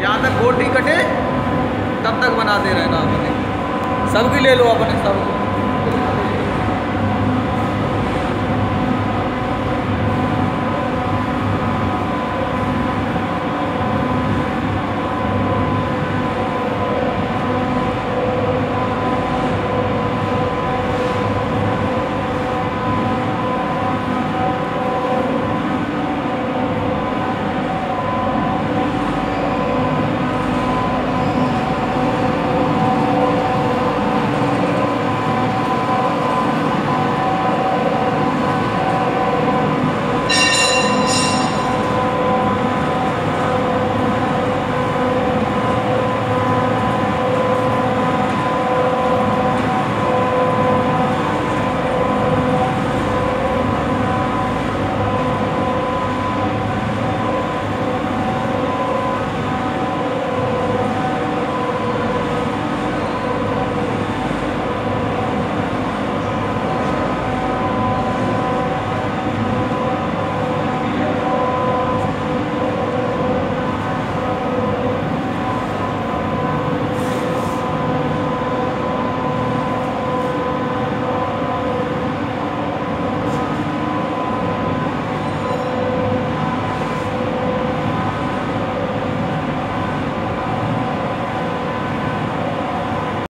यहाँ तक गोटी कटे तब तक बनाते रहना अपने। सबकी ले लो अपने सब।